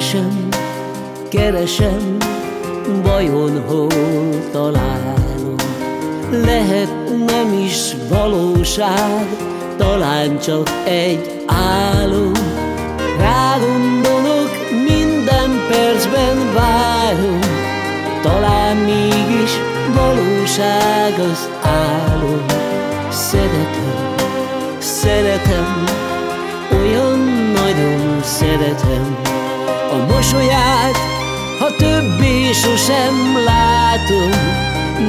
Keresem, keresem, vajon hol találom. Lehet nem is valóság, talán csak egy álom. Rágondolok, minden percben várom Talán mégis valóság az álom. Szeretem, szeretem, olyan nagyon szeretem mosolyát, ha többé sosem látom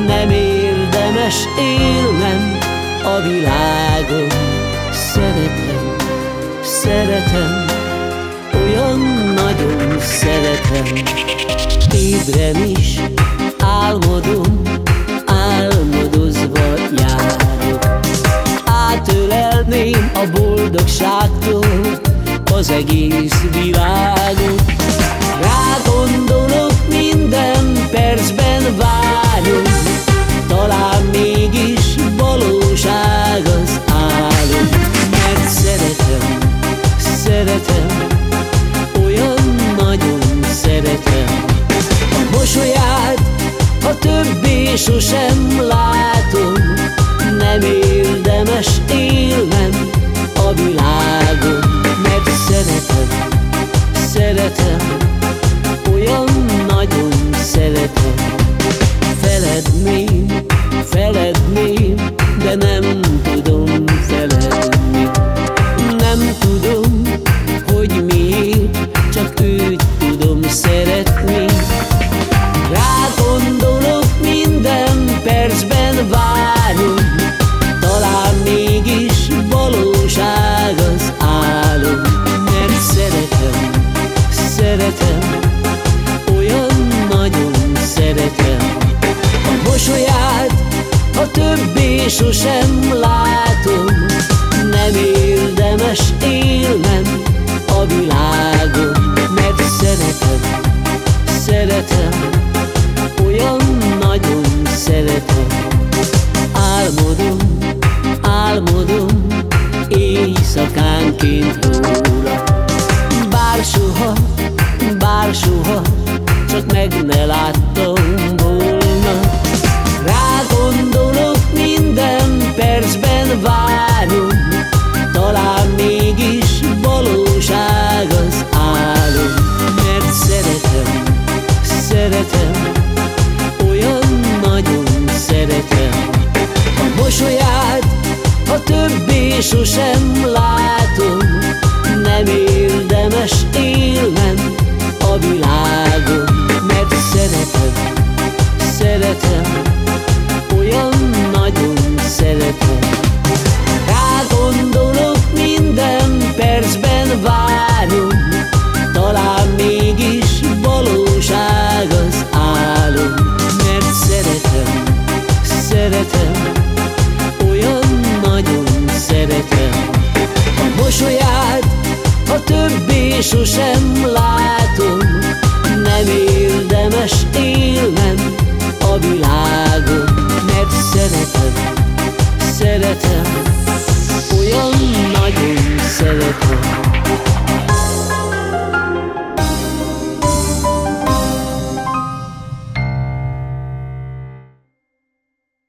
Nem érdemes élnem a világon. Szeretem, szeretem, olyan nagyon szeretem. Ébren is álmodom, álmodozva járok. Átölelném a boldogságtól az egész világot többé sosem látom Nem érdemes élnem a világon Mert szeretem, szeretem, olyan nagyon szeretem. Feledném, feledném, de nem szeretem, olyan nagyon szeretem. A mosolyát, ha többé sosem látom Nem érdemes élnem a világon Mert szeretem, szeretem, olyan nagyon szeretem. Álmodom, álmodom, éjszakánként bár soha, csak meg ne láttam volna. Rágondolok, minden percben várom Talán mégis valóság az álom. Mert szeretem, szeretem, olyan nagyon szeretem. A mosolyát, ha többé sosem látom Nem érdemes élnem a Mert szeretem, szeretem, olyan nagyon szeretem. Rágondolok, minden percben várom Talán mégis valóság az álom. Mert szeretem, szeretem, olyan nagyon szeretem. A mosolyát, ha többé sosem látom